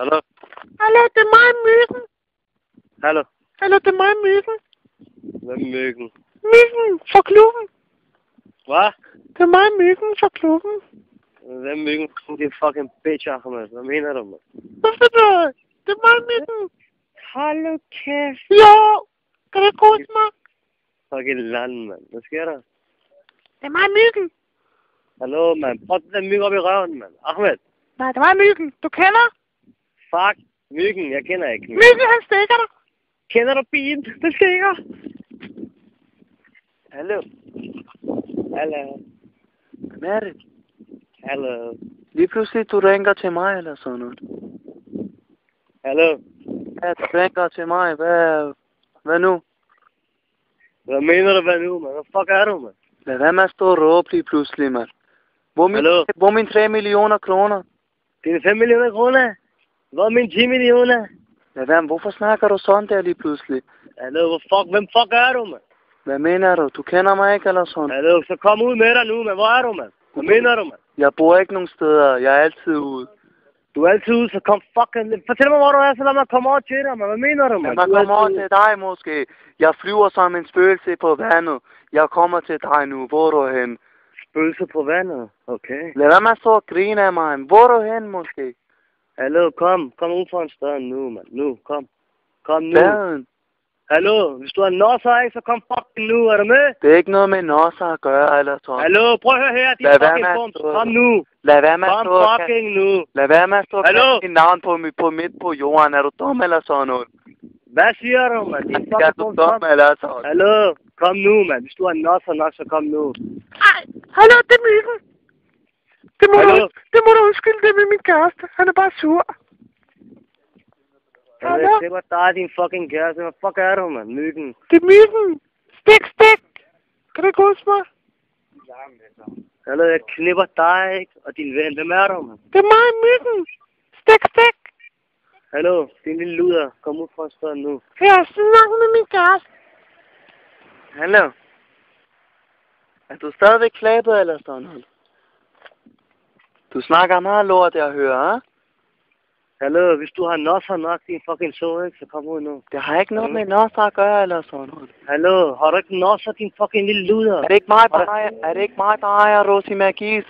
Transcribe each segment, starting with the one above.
Hallo? Hallo, det er mig, Myggen. Hallo? Hallo, det er mig, Myggen. Hvem er myggen? Myggen fra klubben. Hvad? Det er mig, Myggen fra klubben. Hvem er myggen? Det er fucking bitch, Ahmed. Hvad mener du, mand? Hvorfor det? Det er mig, Myggen. Hold nu kæft. Jo, kan du huske mig? Fucking land, mand. Hvad sker der? Det er mig, Myggen. Hallo, mand. Prøv den der myg op i røven, mand. Ahmed. Nej, det er mig, Myggen. Du kender? Fuck. Myggen. Jeg kender ikke myggen. Myggen, han stikker dig. Kender du bilen? Det stikker. Hallo? Hallo? Hvad er det? Hallo? Lige pludselig du ringer til mig eller sådan noget. Hallo? Ja, du ringer til mig. Hvad, hvad nu? Hvad mener du, hvad nu, mand? Hvad fuck er du, mand? Lad være med at stå og råbe lige pludselig, mand. Hvor er min, Hallo? hvor er mine 3 millioner kroner? Dine 5 millioner kroner? Hvad er mine 10 millioner? Lad være hvorfor snakker du sådan der lige pludselig? Hallo, hvor fuck, hvem fuck er du, mand? Hvad mener du? Du kender mig ikke eller sådan? Hallo, så kom ud med dig nu, mand. Hvor er du, mand? Hvad mener du, mand? Jeg bor ikke nogen steder. Jeg er altid ude. Du er altid ude, så kom fucking... Fortæl mig, hvor du er, så lad mig komme over til dig, mand. Hvad mener du, Lad mand? mig Du komme over til dig måske. Jeg flyver som en spøgelse på vandet. Jeg kommer til dig nu. Hvor er du hen? Spøgelser på vandet. Okay. Lad være med at stå og grine af mig. Hvor er du hen måske? Hallo, kom. Kom ud for en stad nu, mand. Nu, kom. Kom nu. Hvad? Hallo, hvis du er nosser, ikke, så kom fucking nu. Er du med? Det er ikke noget med nosser at gøre eller sådan. Hallo, prøv at høre her, din Lad fucking bums. Kom nu. Lad være med at Kom stå kalde- fucking nu. Lad være med at stå og dit navn på, på midt på jorden. Er du dum eller sådan noget? Hvad siger du, mand? Din Er fucking du bums. dum Kom. eller sådan? Hallo, kom nu, mand. Hvis du er nosser nok, så kom nu. Ej, hallo, det er Myggen. Det må, Hallo? Du, det med min kæreste. Han er bare sur. Hallo? Det var dig, din fucking kæreste. Hvad fuck er du, mand? Myggen. Det er Myggen. Stik, stik. Kan du ikke huske mig? Hallo, jeg knipper dig, ikke? Og din ven. Hvem er du, mand? Det er mig, Myggen. Stik, stik. Hallo, din lille luder. Kom ud fra stund nu. Jeg har snakket med min kæreste. Hallo? Er du stadigvæk flabet eller sådan noget? Du snakker meget lort, jeg hører, ah? Hallo, hvis du har nosser nok, din fucking så, ikke? Så kom ud nu. Det har ikke noget med nosser at gøre eller sådan noget. Hallo, har du ikke nosser, din fucking lille luder? Er det ikke mig, der ejer, er det ikke mig, der ejer Rosi Magis?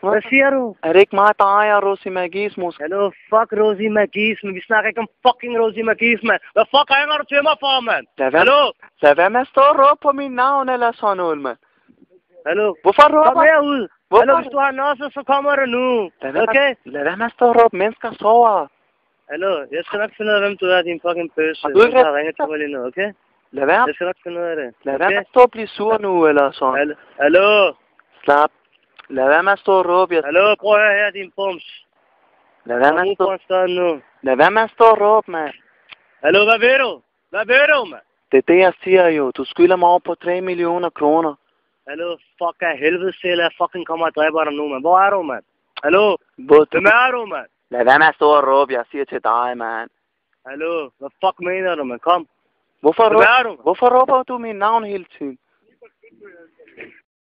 Hvad siger du? Er det ikke mig, der ejer Rosi Magis, måske? Hallo, fuck Rosie Magis, men vi snakker ikke om fucking Rosie Magis, mand. Hvad fuck ringer du til mig for, mand? Hallo? lad være med at stå og råbe på mit navn eller sådan noget, mand. Hallo? Hvorfor Kom råber herud. Hvorfor? Hallo, hvis du har nosser, så kommer du nu. Lad være, Okay? lad være med at stå og råbe mennesker sover. Hallo, jeg skal nok finde ud af, hvem du er, din fucking bøsse. Har du ikke Jeg har ringet til mig lige nu, okay? Lad være, Jeg skal nok finde ud af det. lad være med Okay? at stå og blive sur nu eller sådan. Hallo? Hallo? Slap. Lad være med at stå og råbe. Jeg... Hallo, prøv at høre her, din bums. Lad være med at stå, nu. lad være med at stå og råbe, mand. Hallo, hvad ved du? Hvad ved du, mand? Det er det, jeg siger jo. Du skylder mig over på 3 millioner kroner. Hallo, fuck af helvede selv, jeg fucking kommer og dræber dig nu, mand. Hvor er du, mand? Hallo? Hvem er du, mand? Lad være med at stå og råbe. Jeg siger til dig, mand. Hallo? Hvad fuck mener du, mand? Kom. Hvorfor, Hvem er du? hvorfor råber du mit navn hele tiden?